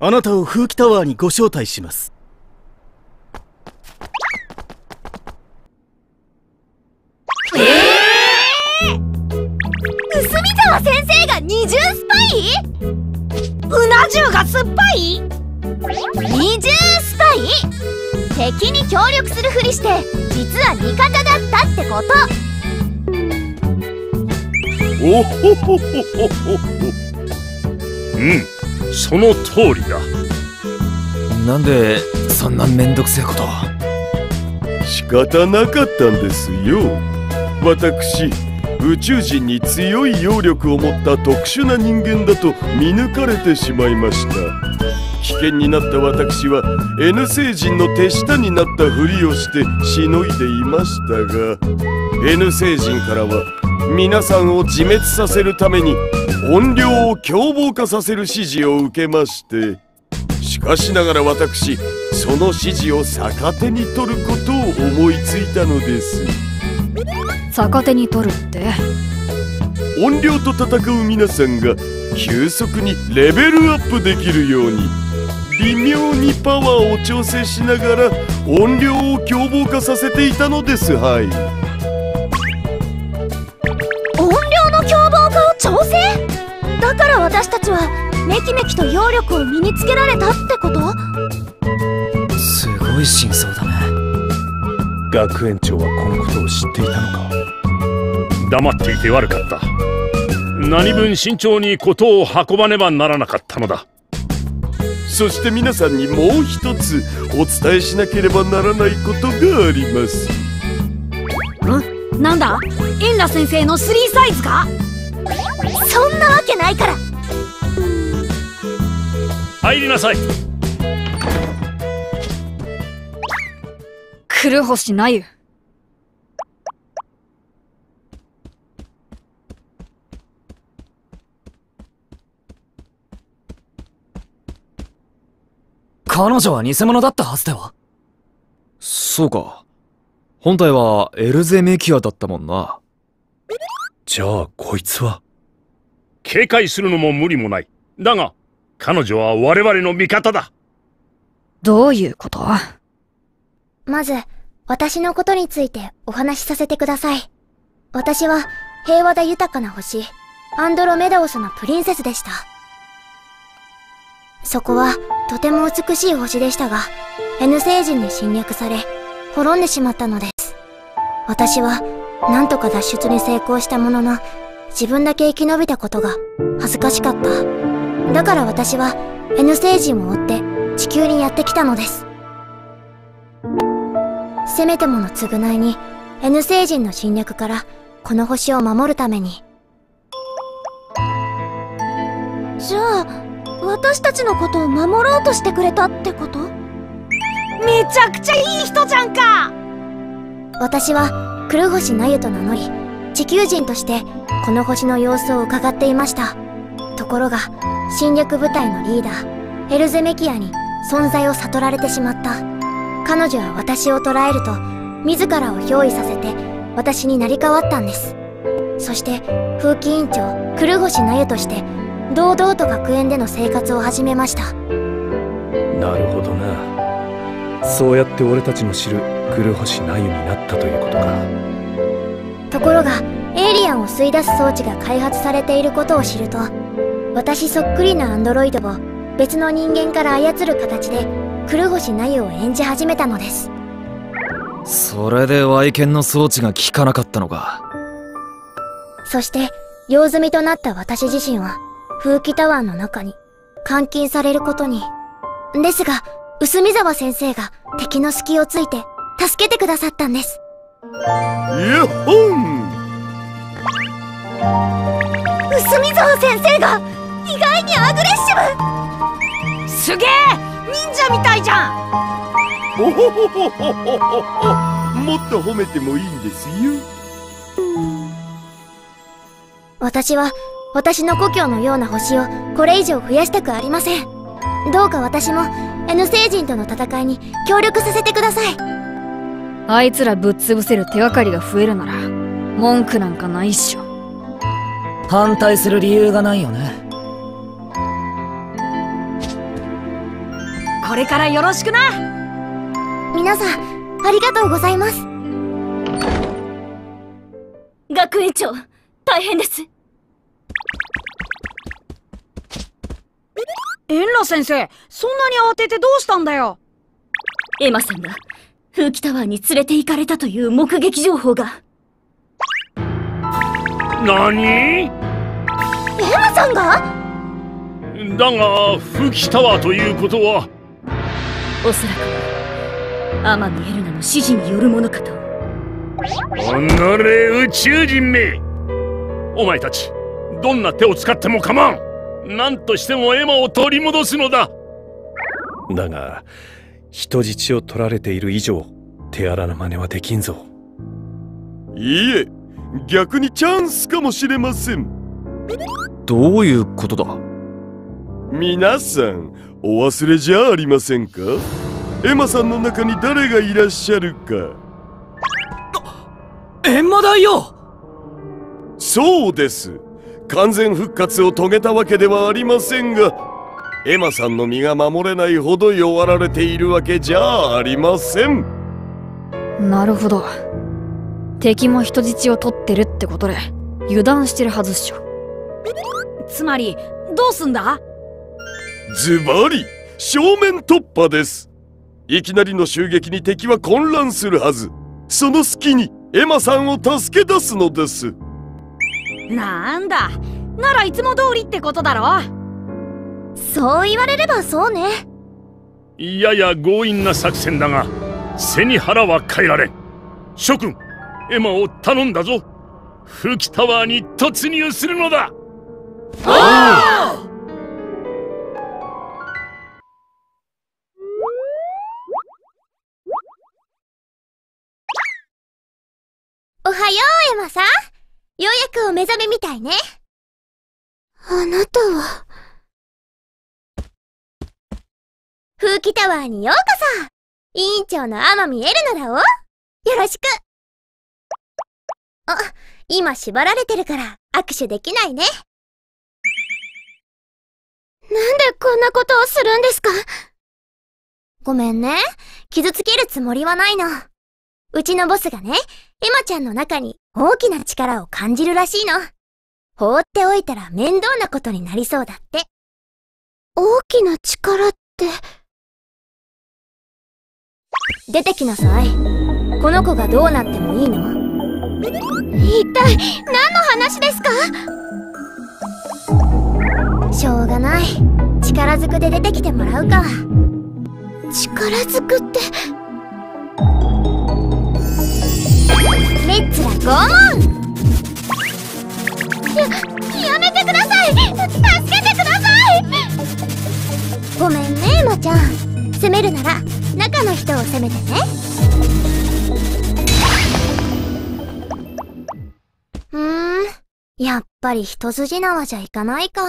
あなたを風紀タワーにご招待します。ええー、薄見沢先生が二重スパイ？うな重が酸っぱい二重スパイ？敵に協力するふりして実は味方だったってこと。おほほほほほ。うんその通りだ。なんでそんなめんどくせえこと仕方なかったんですよ。私宇宙人に強い揚力を持った特殊な人間だと見抜かれてしまいました。危険になった私は N 星人の手下になったふりをしてしのいでいましたが N 星人からは皆さんを自滅させるために音量を凶暴化させる指示を受けましてしかしながら私その指示を逆手に取ることを思いついたのです。逆手に取るって？音量と戦う皆さんが急速にレベルアップできるように微妙にパワーを調整しながら音量を凶暴化させていたのです。はいだから私たちはめきめきと揚力を身につけられたってこと？すごい真相だね。学園長はこのことを知っていたのか？黙っていて悪かった。何分慎重に事を運ばねばならなかったのだ。そして皆さんにもう一つお伝えしなければならないことがあります。ん？なんだ？インラ先生のスリーサイズかけないから。入りなさい。黒星なゆ彼女は偽物だったはずではそうか。本体はエルゼメキアだったもんな。じゃあこいつは？警戒するのも無理もない。だが彼女は我々の味方だ。どういうこと？まず私のことについてお話しさせてください。私は平和で豊かな星アンドロメダオスのプリンセスでした。そこはとても美しい星でしたが N 星人に侵略され滅んでしまったのです。私は何とか脱出に成功したものの自分だけ生き延びたことが恥ずかしかった。だから私は N 星人を追って地球にやってきたのです。せめてもの償いに N 星人の侵略からこの星を守るために。じゃあ私たちのことを守ろうとしてくれたってこと？めちゃくちゃいい人じゃんか！私は黒星なゆと名乗り地球人としてこの星の様子を伺っていました。ところが侵略部隊のリーダーエルゼメキアに存在を悟られてしまった。彼女は私を捕らえると自らを憑依させて私になり変わったんです。そして風紀委員長黒星なゆとして堂々と学園での生活を始めました。なるほどな。そうやって俺たちの知る黒星なゆになったということか。ところがエイリアンを吸い出す装置が開発されていることを知ると私そっくりなアンドロイドを別の人間から操る形で黒星なゆを演じ始めたのです。それで愛犬の装置が効かなかったのか？そして用済みとなった私自身は風紀タワーの中に監禁されることに。ですが薄見沢先生が敵の隙をついて助けてくださったんですやっほん薄見沢先生が意外にアグレッシブ！すげえ！忍者みたいじゃん！おほほほほほほほもっと褒めてもいいんですよ。私は私の故郷のような星をこれ以上増やしたくありません。どうか私も N 星人との戦いに協力させてくださいあいつらぶっ潰せる手がかりが増えるなら文句なんかないっしょ。反対する理由がないよね。これからよろしくな。皆さんありがとうございます。学園長大変です。エンラ先生そんなに慌ててどうしたんだよ。エマさんが風紀タワーに連れて行かれたという目撃情報が。何？エマさんが？だが風紀タワーということは。おそらくは天海エルナの指示によるものかと。おのれ宇宙人め。お前たちどんな手を使っても構わん。何としてもエマを取り戻すのだ。だが人質を取られている以上手荒な真似はできんぞ。いいえ逆にチャンスかもしれません。どういうことだ？皆さんお忘れじゃありませんか？エマさんの中に誰がいらっしゃるか。エンマ大王！そうです。完全復活を遂げたわけではありませんがエマさんの身が守れないほど弱られているわけじゃありません。なるほど。敵も人質を取ってるってことで油断してるはずっしょ。つまりどうすんだ？ズバリ正面突破です。いきなりの襲撃に敵は混乱するはず。その隙にエマさんを助け出すのです。なんだ。ならいつも通りってことだろそう言われればそうね。やや強引な作戦だが背に腹は変えられん。諸君エマを頼んだぞ。風紀タワーに突入するのだ。おはようエマさん。ようやくお目覚めみたいねあなたは風紀タワーにようこそ委員長の天海エルナだおよろしくあ、今縛られてるから握手できないねなんでこんなことをするんですか？ごめんね。傷つけるつもりはないの。うちのボスがね、エマちゃんの中に大きな力を感じるらしいの。放っておいたら面倒なことになりそうだって。大きな力って。出てきなさい。この子がどうなってもいいの？一体何の話ですか？しょうがない。力ずくで出てきてもらうか。力ずくって？レッツラゴーモンや、やめてください助けてくださいごめんね、エマちゃん。攻めるなら、中の人を攻めてね。うーん、やっぱり一筋縄じゃいかないか。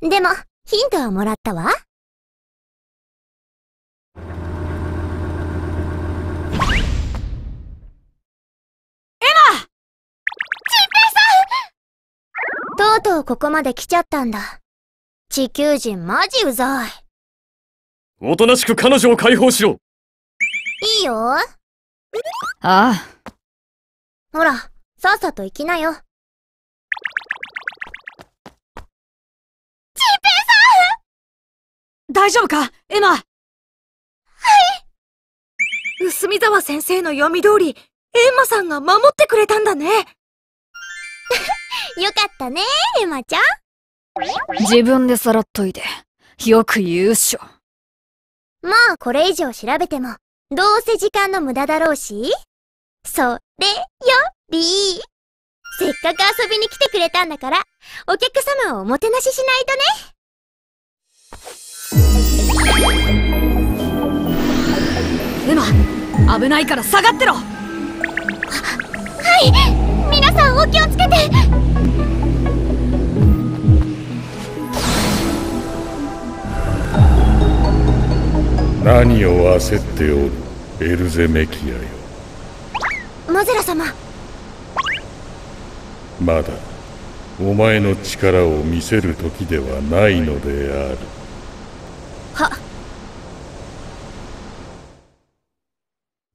でも、ヒントはもらったわ。とうとうここまで来ちゃったんだ。地球人マジうざい。おとなしく彼女を解放しろ。いいよ。ああ。ほら、さっさと行きなよ。大丈夫か？エマ。はい。薄沢先生の読み通りエンマさんが守ってくれたんだね。よかったね、エマちゃん。自分でさらっといてよく言うっしょまあ、これ以上調べても、どうせ時間の無駄だろうし？それより、せっかく遊びに来てくれたんだから、お客様をおもてなししないとね。エマ危ないから下がってろはい皆さんお気をつけて何を焦っておるエルゼメキアよ。マゼラ様。まだお前の力を見せる時ではないのである。は。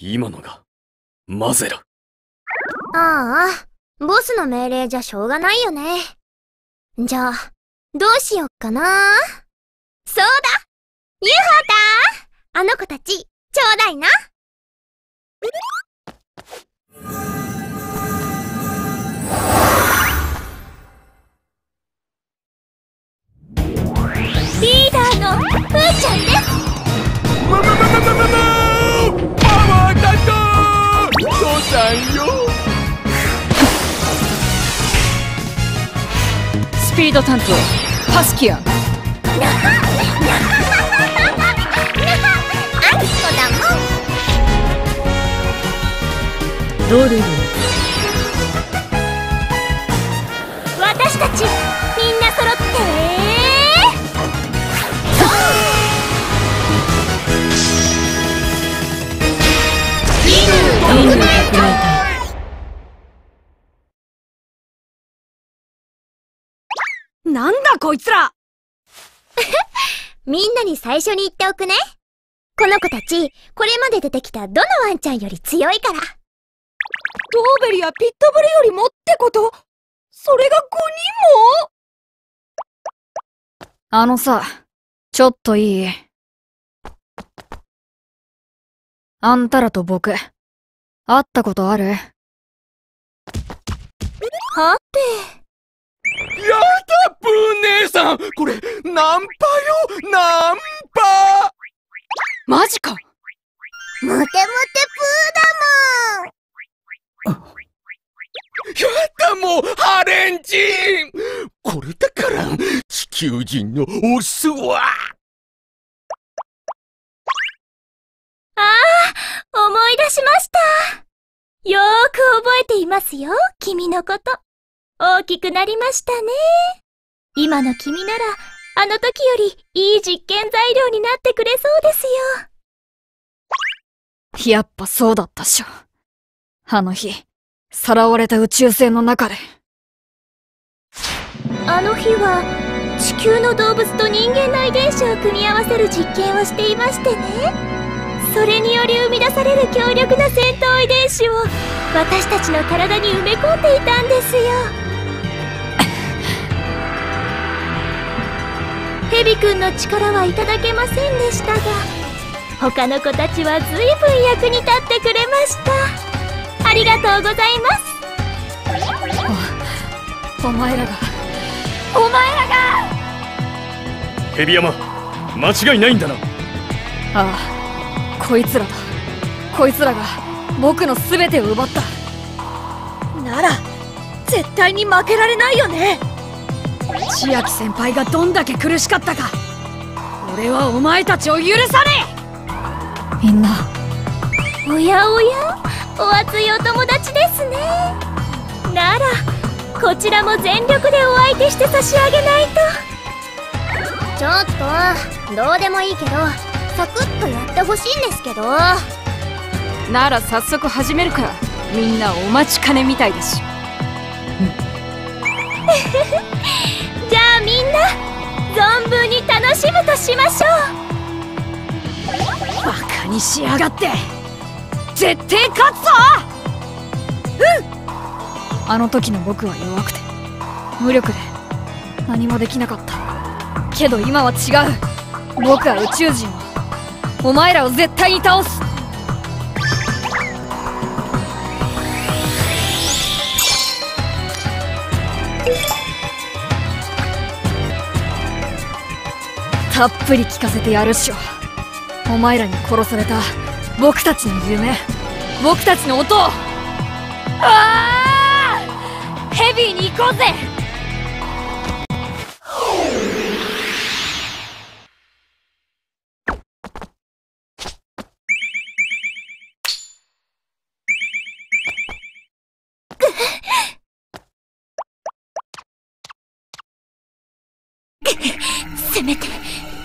今のがマゼラ。ああボスの命令じゃしょうがないよね。じゃあどうしよっかな。そうだ。ユーハーターあの子たち、ちょうだいな。リーダーのふーちゃんですまままままままパワーだと父さんよスピード担当ハスキアドルル私たちみんな揃ってなんだこいつらみんなに最初に言っておくね。この子たち、これまで出てきたどのワン。ちゃんより強いから。ドーベルやピットブルよりもってこと？それが5人も？あのさ、ちょっといい？あんたらと僕、会ったことある？は？やだブー姉さん！これナンパよ？ナンパ！マジか。モテモテプーだもんやだもうハレンチンこれだから地球人のオスはああ思い出しました。よーく覚えていますよ君のこと。大きくなりましたね。今の君ならあの時よりいい実験材料になってくれそうですよ。やっぱそうだったっしょ。あの日、さらわれた宇宙船の中で。あの日は地球の動物と人間の遺伝子を組み合わせる実験をしていましてね。それにより生み出される強力な戦闘遺伝子を私たちの体に埋め込んでいたんですよ。ヘビ君の力はいただけませんでしたが他の子たちは随分役に立ってくれましたありがとうございます。お前らが、お前らが。ヘビ山、間違いないんだな。ああ、こいつらだ。こいつらが、僕の全てを奪った。なら絶対に負けられないよね。千秋先輩がどんだけ苦しかったか。俺はお前たちを許さねみんな、おやおや？お熱いお友達ですね。ならこちらも全力でお相手して差し上げないと。ちょっと、どうでもいいけど、サクッとやってほしいんですけど。えなら早速始めるからみんなお待ちかねみたいだし じゃあみんな存分に楽しむとしましょう。バカにしやがって絶対勝つぞ！あの時の僕は弱くて、無力で、何もできなかった。けど今は違う。僕は宇宙人。を、お前らを絶対に倒す。たっぷり聞かせてやるっしょ。お前らに殺された。僕たちの夢僕たちの音を。ああヘビーに行こうぜ！せめて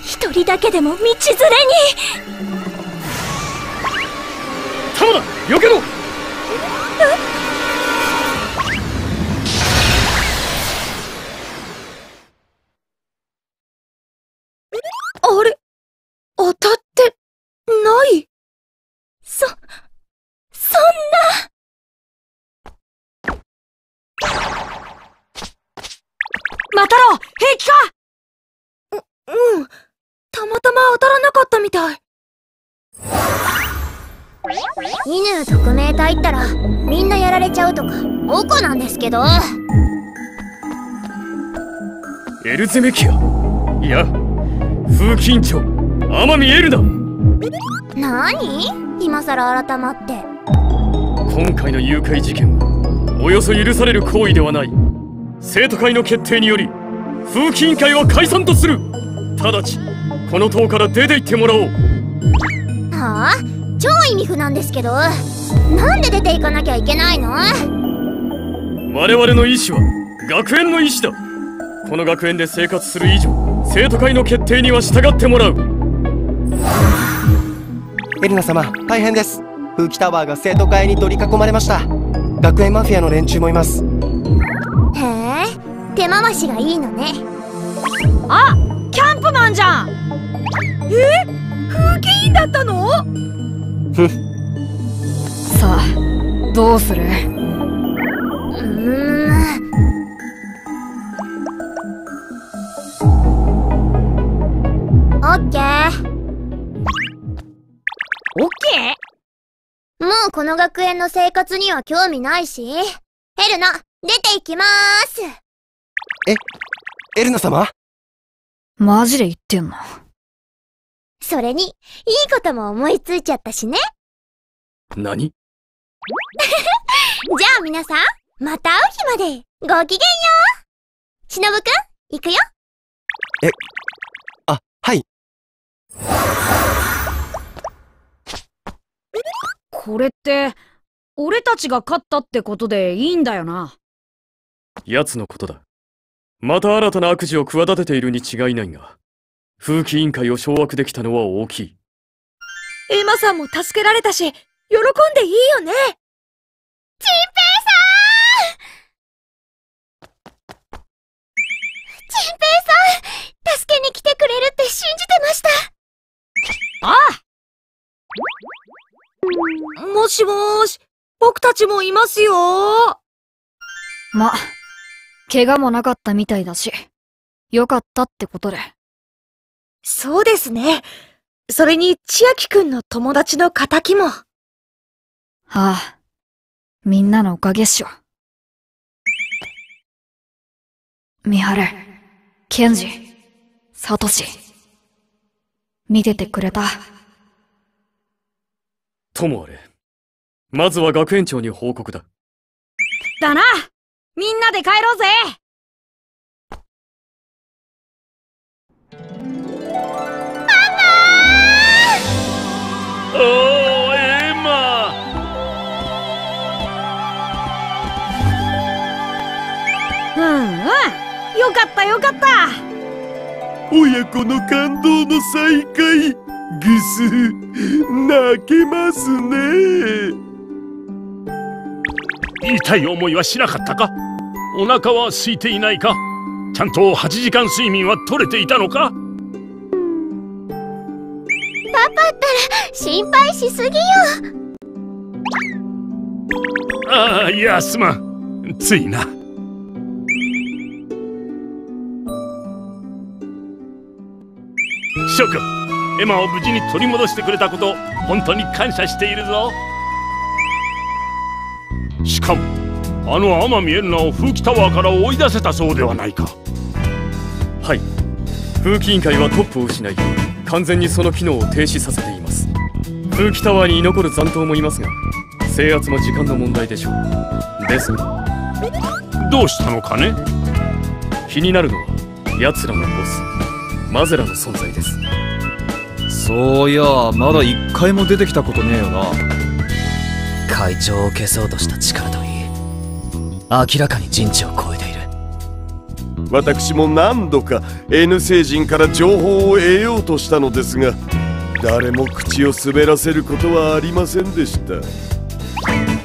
一人だけでも道連れに。玉だ。避けろ。犬特命隊ったらみんなやられちゃうとかおこなんですけど。エルゼメキアいや風紀委員長天海エルだ何？今さら改まって。今回の誘拐事件はおよそ許される行為ではない。生徒会の決定により風紀委員会は解散とする。直ちこの塔から出て行ってもらおう。はあ？超意味不なんですけど。なんで出ていかなきゃいけないの？我々の意思は学園の意思だ。この学園で生活する以上生徒会の決定には従ってもらう。エルナ様大変です。風紀タワーが生徒会に取り囲まれました。学園マフィアの連中もいます。へえ手回しがいいのね。あキャンプマンじゃん。え？風紀委員だったの？さあどうする？うーん。オッケー。オッケー？もうこの学園の生活には興味ないし。ヘルナ出て行きまーすエルナ様？マジで言ってんの？それにいいことも思いついちゃったしね。何？じゃあ皆さんまた会う日までごきげんよう。しのぶくん行くよ。あはい。これって俺たちが勝ったってことでいいんだよな。奴のことだ。また新たな悪事を企てているに違いないが風紀委員会を掌握できたのは大きい。エマさんも助けられたし喜んでいいよね。チンペイさん。チンペイさん助けに来てくれるって信じてました。ああもしもーし僕たちもいますよ。ま、怪我もなかったみたいだし、よかったってことで。そうですねそれに千秋くんの友達の仇もはあ、みんなのおかげっしょ。みはる、ケンジ、サトシ。見ててくれた。ともあれまずは学園長に報告だだなみんなで帰ろうぜよかったよかった親子の感動の再会ぐす泣けますね。痛い思いはしなかったか？お腹は空いていないか？ちゃんと8時間睡眠は取れていたのか？心配しすぎよ。ああいやすまんついな。諸君エマを無事に取り戻してくれたこと本当に感謝しているぞ。しかもあの天海エルナを風紀タワーから追い出せたそうではないか。はい。風紀委員会はトップを失い完全にその機能を停止させています風紀タワーに残る残党もいますが制圧も時間の問題でしょう。ですがどうしたのかね？気になるのは奴らのボスマゼラの存在です。そういやまだ一回も出てきたことねえよな。会長を消そうとした力といい明らかに人知を超えている。私も何度か N 星人から情報を得ようとしたのですが誰も口を滑らせることはありませんでした。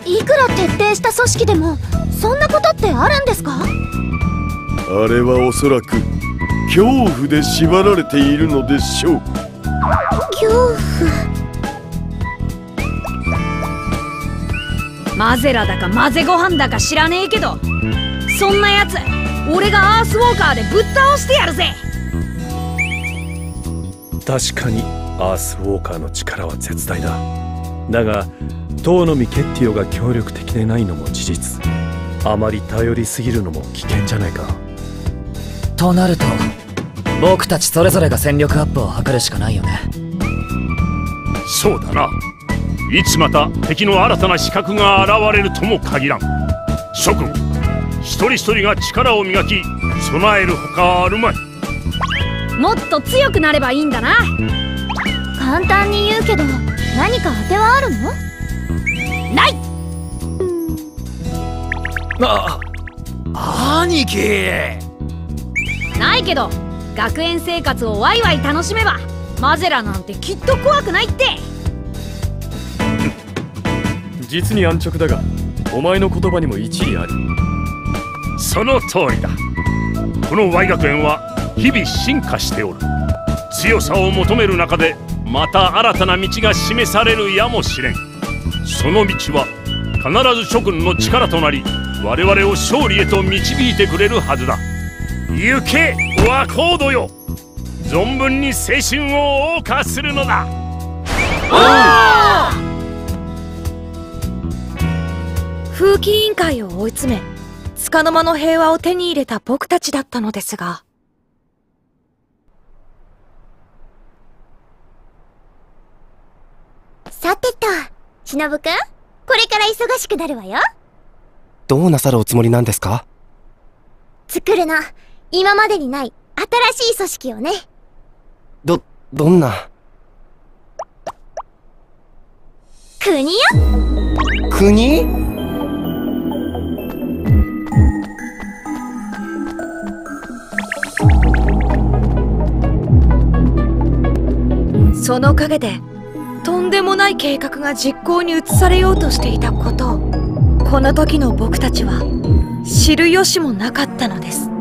いくら徹底した組織でもそんなことってあるんですか？あれはおそらく恐怖で縛られているのでしょう。恐怖？マゼラだか混ぜご飯だか知らねえけどそんなやつ俺がアースウォーカーでぶっ倒してやるぜ。確かにアースウォーカーの力は絶大だ。だが遠野ケッティオが協力的でないのも事実。あまり頼りすぎるのも危険じゃないか。となると僕たちそれぞれが戦力アップを図るしかないよね。そうだな。いつまた敵の新たな資格が現れるとも限らん。諸君一人一人が力を磨き備えるほかあるまい。もっと強くなればいいんだな簡単に言うけど何か当てはあるの？ない！あ兄貴！ないけど学園生活をワイワイ楽しめばマゼラなんてきっと怖くないって！実に安直だがお前の言葉にも一理あり。その通りだ。この Y 学園は日々進化しておる。強さを求める中でまた新たな道が示されるやもしれん。その道は必ず諸君の力となり我々を勝利へと導いてくれるはずだ。行けワコードよ。存分に青春を謳歌するのだ。風紀委員会を追い詰め束の間の平和を手に入れた僕たちだったのですがさてと忍くんこれから忙しくなるわよ。どうなさるおつもりなんですか？作るの今までにない新しい組織をね。ど、どんな？国よ？国？その陰でとんでもない計画が実行に移されようとしていたこと。をこの時の僕たちは知る由もなかったのです。